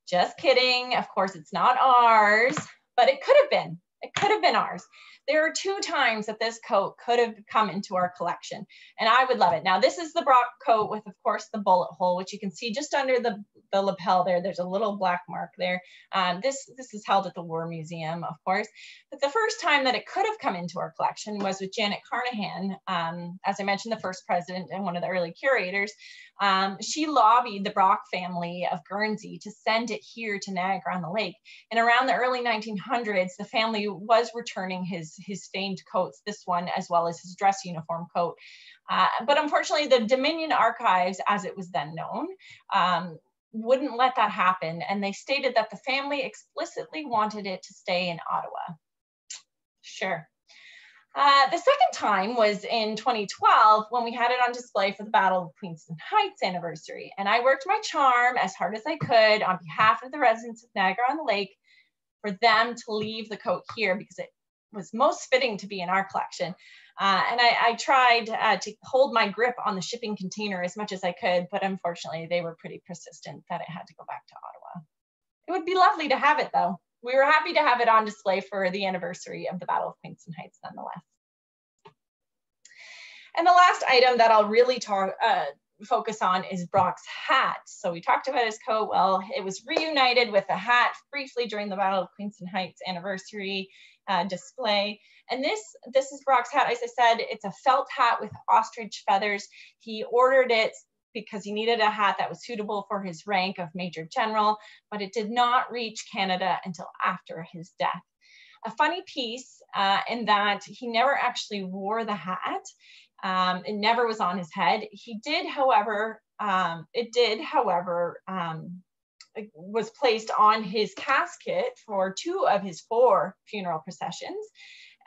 Just kidding. Of course, it's not ours, but it could have been. It could have been ours. There are two times that this coat could have come into our collection and I would love it. Now this is the Brock coat with of course the bullet hole, which you can see just under the, the lapel there. There's a little black mark there. Um, this, this is held at the War Museum, of course. But the first time that it could have come into our collection was with Janet Carnochan, um, as I mentioned, the first president and one of the early curators. Um, she lobbied the Brock family of Guernsey to send it here to Niagara on the Lake. And around the early 1900s, the family was returning his, his stained coats, this one, as well as his dress uniform coat. Uh, but unfortunately, the Dominion Archives, as it was then known, um, wouldn't let that happen. And they stated that the family explicitly wanted it to stay in Ottawa. Sure. Uh, the second time was in 2012 when we had it on display for the Battle of Queenston Heights anniversary. And I worked my charm as hard as I could on behalf of the residents of Niagara on the Lake for them to leave the coat here because it was most fitting to be in our collection. Uh, and I, I tried uh, to hold my grip on the shipping container as much as I could, but unfortunately they were pretty persistent that it had to go back to Ottawa. It would be lovely to have it though we were happy to have it on display for the anniversary of the Battle of Queenston Heights nonetheless. And the last item that I'll really talk, uh, focus on is Brock's hat. So we talked about his coat. Well, it was reunited with a hat briefly during the Battle of Queenston Heights anniversary uh, display. And this, this is Brock's hat. As I said, it's a felt hat with ostrich feathers. He ordered it because he needed a hat that was suitable for his rank of Major General, but it did not reach Canada until after his death. A funny piece uh, in that he never actually wore the hat. Um, it never was on his head. He did, however, um, it did, however, um, was placed on his casket for two of his four funeral processions.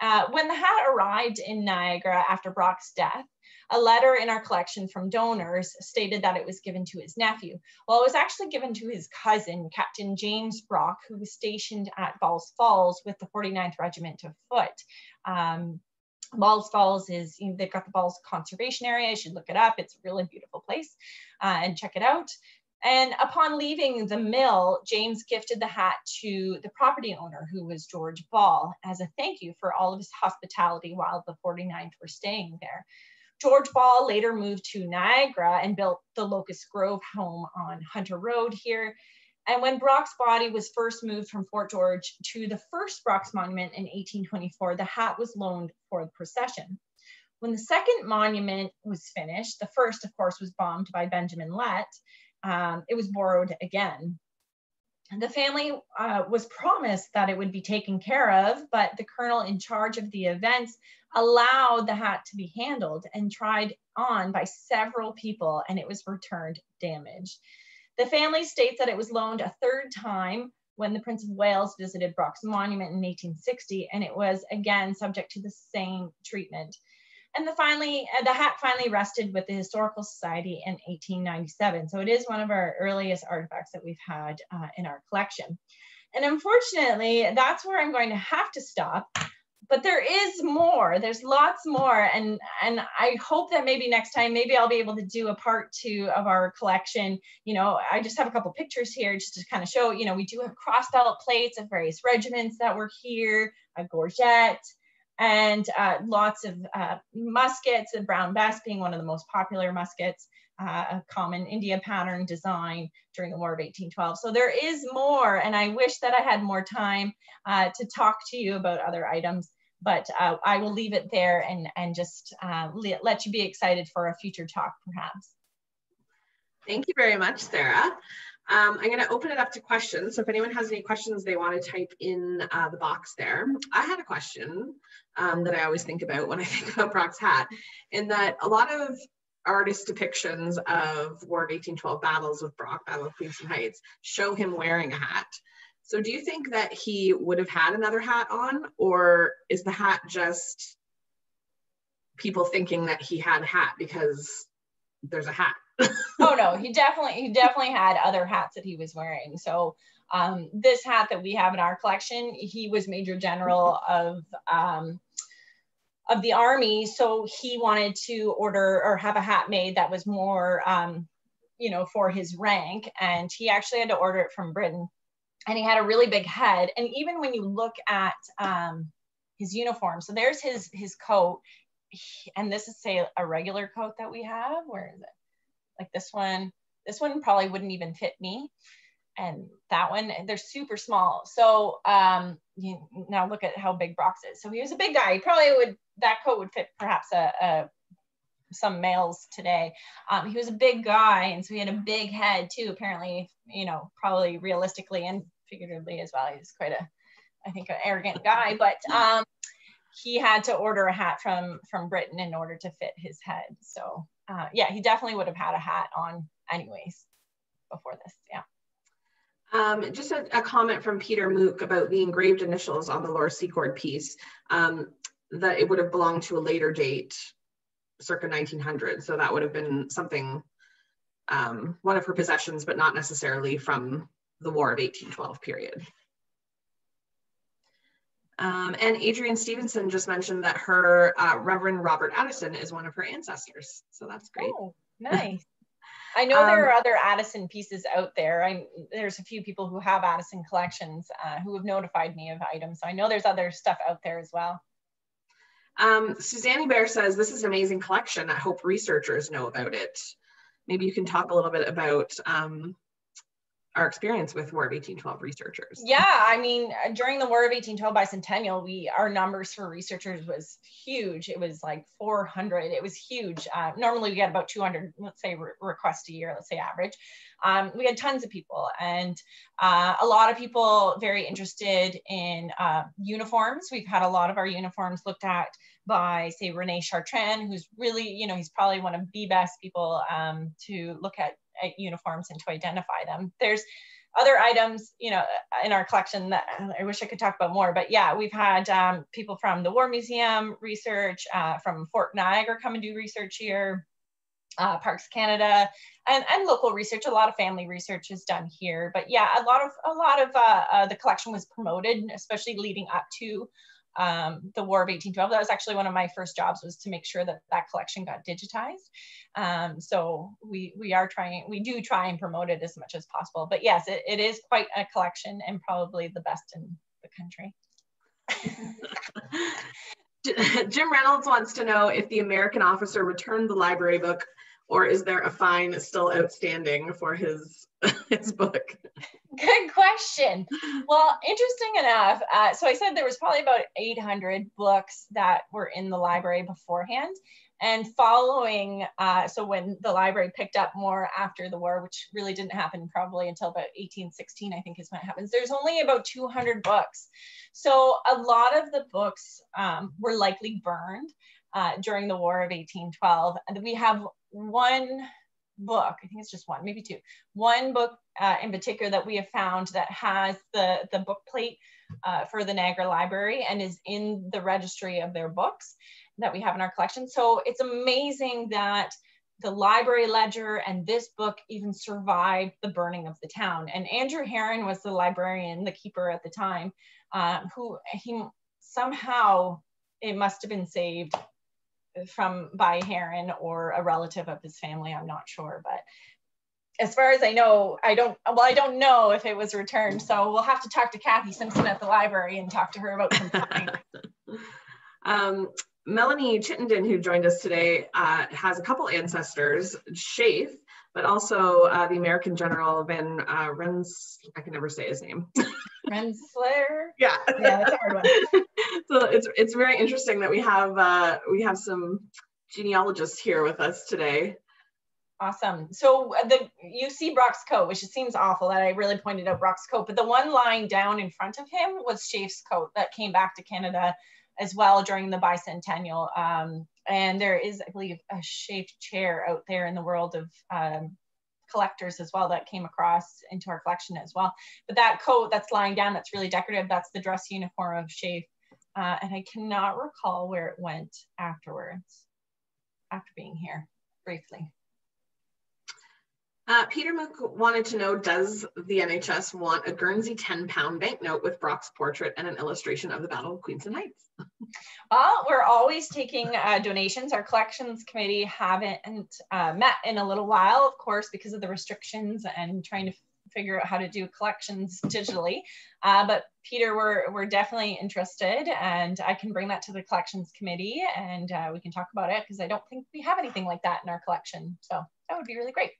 Uh, when the hat arrived in Niagara after Brock's death, a letter in our collection from donors stated that it was given to his nephew. Well, it was actually given to his cousin, Captain James Brock, who was stationed at Balls Falls with the 49th Regiment of Foot. Um, Balls Falls is, you know, they've got the Balls Conservation Area. You should look it up. It's a really beautiful place uh, and check it out. And upon leaving the mill, James gifted the hat to the property owner, who was George Ball, as a thank you for all of his hospitality while the 49th were staying there. George Ball later moved to Niagara and built the Locust Grove home on Hunter Road here. And when Brock's body was first moved from Fort George to the first Brock's monument in 1824, the hat was loaned for the procession. When the second monument was finished, the first, of course, was bombed by Benjamin Lett, um, it was borrowed again. The family uh, was promised that it would be taken care of, but the colonel in charge of the events allowed the hat to be handled and tried on by several people and it was returned damaged. The family states that it was loaned a third time when the Prince of Wales visited Brock's monument in 1860 and it was again subject to the same treatment. And the finally, uh, the hat finally rested with the Historical Society in 1897. So it is one of our earliest artifacts that we've had uh, in our collection. And unfortunately, that's where I'm going to have to stop but there is more there's lots more and and i hope that maybe next time maybe i'll be able to do a part two of our collection you know i just have a couple pictures here just to kind of show you know we do have cross belt plates of various regiments that were here a gorget and uh, lots of uh, muskets and brown bess being one of the most popular muskets uh, a common India pattern design during the War of 1812. So there is more, and I wish that I had more time uh, to talk to you about other items but uh, I will leave it there and, and just uh, let you be excited for a future talk perhaps. Thank you very much, Sarah. Um, I'm going to open it up to questions. So if anyone has any questions they want to type in uh, the box there. I had a question um, that I always think about when I [LAUGHS] think about Brock's hat, in that a lot of artist depictions of War of 1812 battles with Brock, Battle of Queenston Heights, show him wearing a hat. So do you think that he would have had another hat on or is the hat just people thinking that he had a hat because there's a hat? Oh no, he definitely he definitely had other hats that he was wearing. So um, this hat that we have in our collection, he was Major General of um, of the army, so he wanted to order or have a hat made that was more, um, you know, for his rank, and he actually had to order it from Britain and he had a really big head. And even when you look at um, his uniform, so there's his his coat, and this is say a regular coat that we have. Where is it? Like this one. This one probably wouldn't even fit me, and that one they're super small. So um, you now look at how big Brock's is. So he was a big guy. He probably would that coat would fit perhaps a, a some males today. Um, he was a big guy, and so he had a big head too. Apparently, you know, probably realistically and figuratively as well. He's quite a, I think, an arrogant guy, but um, he had to order a hat from from Britain in order to fit his head. So uh, yeah, he definitely would have had a hat on anyways before this. Yeah. Um, just a, a, comment from Peter Mook about the engraved initials on the Laura Secord piece, um, that it would have belonged to a later date, circa 1900. So that would have been something, um, one of her possessions, but not necessarily from the War of 1812 period. Um, and Adrienne Stevenson just mentioned that her uh, Reverend Robert Addison is one of her ancestors. So that's great. Oh, nice. I [LAUGHS] know um, there are other Addison pieces out there. I, there's a few people who have Addison collections uh, who have notified me of items. So I know there's other stuff out there as well. Um, Suzanne Bear says, this is an amazing collection. I hope researchers know about it. Maybe you can talk a little bit about um, our experience with War of 1812 researchers. Yeah, I mean, uh, during the War of 1812 bicentennial, we our numbers for researchers was huge. It was like 400. It was huge. Uh, normally, we get about 200, let's say, re requests a year. Let's say average. Um, we had tons of people, and uh, a lot of people very interested in uh, uniforms. We've had a lot of our uniforms looked at by, say, Rene Chartrand, who's really, you know, he's probably one of the best people um, to look at uniforms and to identify them. There's other items, you know, in our collection that I wish I could talk about more, but yeah, we've had um, people from the War Museum research, uh, from Fort Niagara come and do research here, uh, Parks Canada, and, and local research. A lot of family research is done here, but yeah, a lot of a lot of uh, uh the collection was promoted, especially leading up to um, the War of 1812. That was actually one of my first jobs was to make sure that that collection got digitized. Um, so we we are trying, we do try and promote it as much as possible. But yes, it, it is quite a collection and probably the best in the country. [LAUGHS] Jim Reynolds wants to know if the American officer returned the library book or is there a fine still outstanding for his [LAUGHS] his book? [LAUGHS] Good question. Well, interesting enough, uh, so I said there was probably about 800 books that were in the library beforehand. And following, uh, so when the library picked up more after the war, which really didn't happen probably until about 1816, I think is when it happens, there's only about 200 books. So a lot of the books um, were likely burned uh, during the War of 1812. And we have one book, I think it's just one, maybe two, one book uh, in particular that we have found that has the, the book plate uh, for the Niagara Library and is in the registry of their books that we have in our collection. So it's amazing that the library ledger and this book even survived the burning of the town. And Andrew Heron was the librarian, the keeper at the time, um, who he somehow, it must have been saved from by Heron or a relative of his family. I'm not sure, but as far as I know, I don't, well, I don't know if it was returned. So we'll have to talk to Kathy Simpson at the library and talk to her about complying. [LAUGHS] um, Melanie Chittenden, who joined us today, uh, has a couple ancestors, Sheaffe, but also uh, the American General Van uh, Rens, I can never say his name. [LAUGHS] Rensselaer? Yeah. Yeah, that's a hard one. [LAUGHS] so it's, it's very interesting that we have, uh, we have some genealogists here with us today. Awesome. So uh, the you see Brock's coat, which it seems awful that I really pointed out Brock's coat, but the one lying down in front of him was Sheaffe's coat that came back to Canada as well during the bicentennial. Um, and there is, I believe, a Shafe chair out there in the world of um, collectors as well that came across into our collection as well. But that coat that's lying down, that's really decorative, that's the dress uniform of Sheaffe. Uh, and I cannot recall where it went afterwards, after being here briefly. Uh, Peter Mook wanted to know, does the NHS want a Guernsey 10 pound banknote with Brock's portrait and an illustration of the Battle of Queenston Heights? well, we're always taking uh, donations. Our collections committee haven't uh, met in a little while, of course, because of the restrictions and trying to figure out how to do collections digitally. Uh, but Peter, we're, we're definitely interested and I can bring that to the collections committee and uh, we can talk about it because I don't think we have anything like that in our collection. So that would be really great.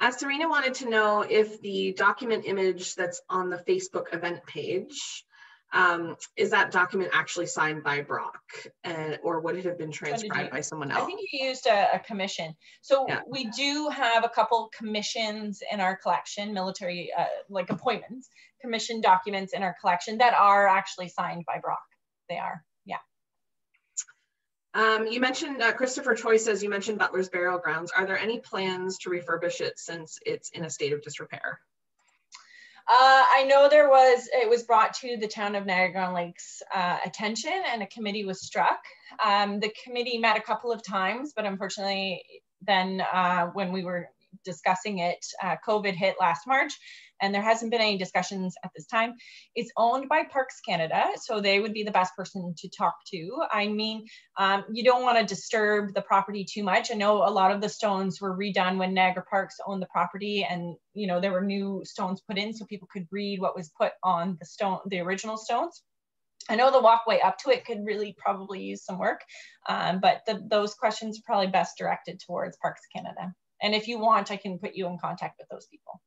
Uh, Serena wanted to know if the document image that's on the Facebook event page, um, is that document actually signed by Brock and, or would it have been transcribed by someone else? I think you used a, a commission. So yeah. we do have a couple commissions in our collection, military, uh, like appointments, commission documents in our collection that are actually signed by Brock. They are. Um, you mentioned uh, Christopher Choi says you mentioned Butler's burial grounds. Are there any plans to refurbish it since it's in a state of disrepair? Uh, I know there was, it was brought to the town of Niagara Lake's uh, attention and a committee was struck. Um, the committee met a couple of times, but unfortunately then uh, when we were discussing it, uh, COVID hit last March and there hasn't been any discussions at this time. It's owned by Parks Canada, so they would be the best person to talk to. I mean, um, you don't want to disturb the property too much. I know a lot of the stones were redone when Niagara Parks owned the property and, you know, there were new stones put in so people could read what was put on the stone, the original stones. I know the walkway up to it could really probably use some work, um, but the, those questions are probably best directed towards Parks Canada. And if you want, I can put you in contact with those people.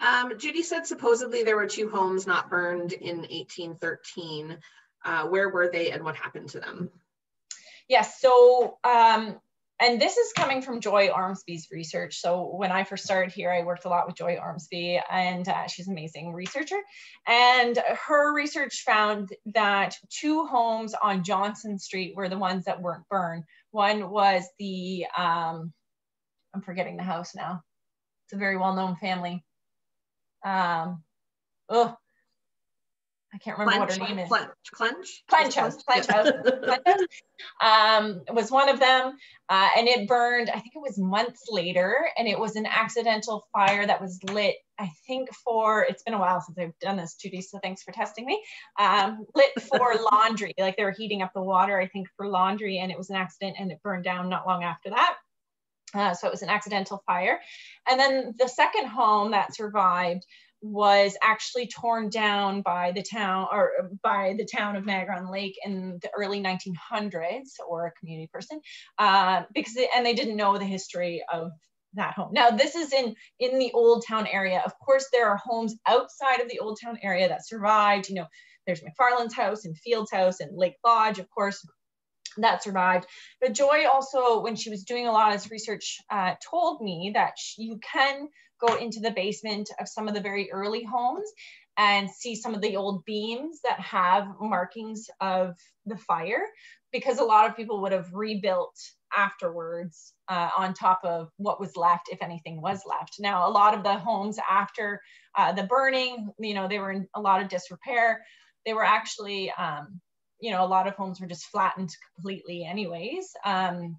Um, Judy said supposedly there were two homes not burned in 1813. Uh, where were they and what happened to them? Yes, so um, and this is coming from Joy Ormsby's research. So when I first started here, I worked a lot with Joy Ormsby, and uh, she's an amazing researcher. And her research found that two homes on Johnson Street were the ones that weren't burned. One was the, um, I'm forgetting the house now. It's a very well-known family. Um, oh, I can't remember clench, what her name is. Clench, clench, clench house, clench house, clench house. Um, was one of them, uh, and it burned. I think it was months later, and it was an accidental fire that was lit. I think for it's been a while since I've done this, Judy. So thanks for testing me. Um, lit for [LAUGHS] laundry, like they were heating up the water. I think for laundry, and it was an accident, and it burned down not long after that. Uh, so it was an accidental fire. And then the second home that survived was actually torn down by the town or by the town of Niagara on Lake in the early 1900s or a community person uh, because they, and they didn't know the history of that home. Now this is in in the old town area. Of course, there are homes outside of the old town area that survived. You know, there's McFarland's house and Field's house and Lake Lodge, of course, that survived. But Joy also, when she was doing a lot of this research, uh, told me that you can go into the basement of some of the very early homes and see some of the old beams that have markings of the fire because a lot of people would have rebuilt afterwards uh, on top of what was left if anything was left now a lot of the homes after uh, the burning you know they were in a lot of disrepair they were actually um, you know a lot of homes were just flattened completely anyways um,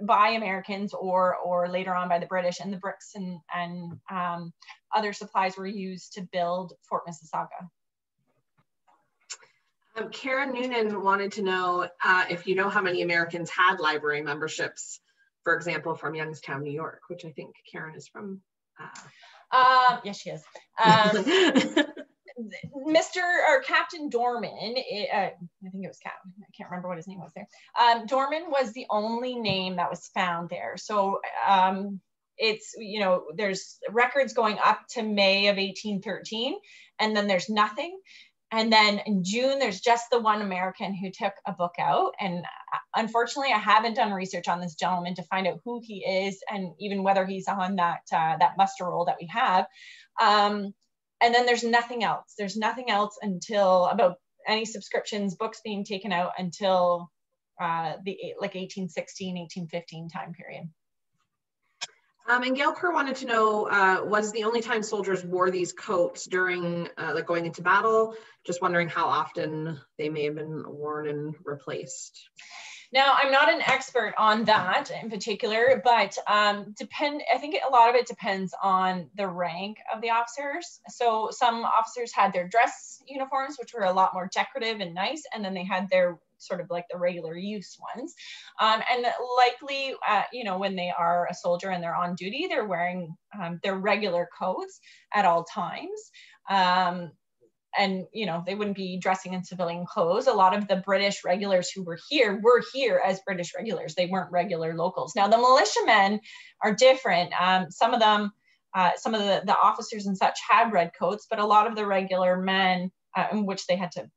by Americans or or later on by the British, and the bricks and and um, other supplies were used to build Fort Mississauga. Um, Karen Noonan wanted to know uh, if you know how many Americans had library memberships, for example, from Youngstown, New York, which I think Karen is from. Uh... Um, yes, she is. Um, [LAUGHS] Mr. or Captain Dorman, uh, I think it was Cap, I can't remember what his name was there. Um, Dorman was the only name that was found there. So um, it's, you know, there's records going up to May of 1813, and then there's nothing. And then in June, there's just the one American who took a book out. And uh, unfortunately, I haven't done research on this gentleman to find out who he is and even whether he's on that uh, that muster roll that we have. Um, and then there's nothing else. There's nothing else until about any subscriptions, books being taken out until uh, the like 1816, 1815 time period. Um, and Gail Kerr wanted to know, uh, was the only time soldiers wore these coats during uh, like going into battle? Just wondering how often they may have been worn and replaced. Now, I'm not an expert on that in particular, but um, depend. I think a lot of it depends on the rank of the officers. So some officers had their dress uniforms, which were a lot more decorative and nice, and then they had their sort of like the regular use ones. Um, and likely, uh, you know, when they are a soldier and they're on duty, they're wearing um, their regular coats at all times. Um, and you know they wouldn't be dressing in civilian clothes. A lot of the british regulars who were here were here as british regulars. They weren't regular locals. Now the militiamen are different. Um, some of them uh, some of the, the officers and such had red coats but a lot of the regular men uh, in which they had to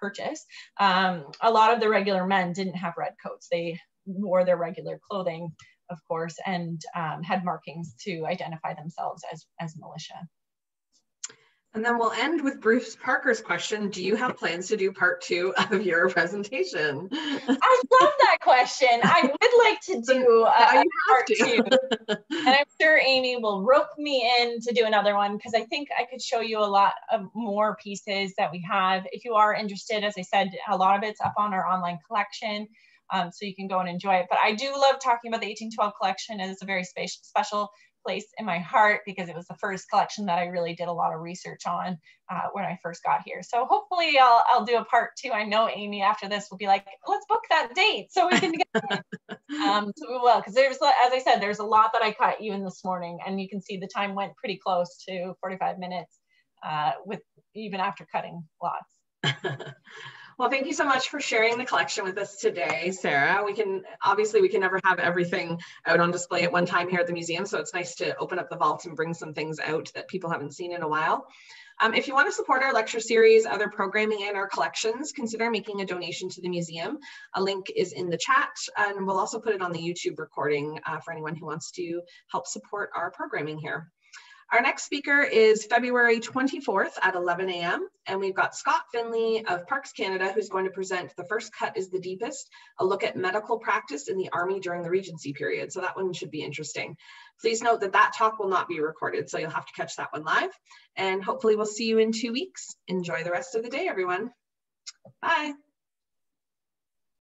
purchase um, a lot of the regular men didn't have red coats. They wore their regular clothing of course and um, had markings to identify themselves as, as militia And then we'll end with Bruce Parker's question. Do you have plans to do part two of your presentation? I love that question. I would like to [LAUGHS] do a, part to. two. and I'm sure Amy will rope me in to do another one because I think I could show you a lot of more pieces that we have. If you are interested, as I said, a lot of it's up on our online collection. Um, so you can go and enjoy it. But I do love talking about the 1812 collection. It's a very special place in my heart because it was the first collection that I really did a lot of research on uh, when I first got here. So hopefully I'll, I'll do a part two. I know Amy after this will be like, let's book that date so we can get [LAUGHS] um, so we will, because there's, as I said, there's a lot that I cut even this morning and you can see the time went pretty close to 45 minutes uh, with even after cutting lots. [LAUGHS] Well, thank you so much for sharing the collection with us today, Sarah. We can, obviously we can never have everything out on display at one time here at the museum. So it's nice to open up the vault and bring some things out that people haven't seen in a while. Um, if you want to support our lecture series, other programming and our collections, consider making a donation to the museum. A link is in the chat and we'll also put it on the YouTube recording uh, for anyone who wants to help support our programming here. Our next speaker is February 24th at 11 a.m. And we've got Scott Finley of Parks Canada, who's going to present The First Cut is the Deepest, a look at medical practice in the Army during the Regency period. So that one should be interesting. Please note that that talk will not be recorded, so you'll have to catch that one live. And hopefully we'll see you in two weeks. Enjoy the rest of the day, everyone. Bye.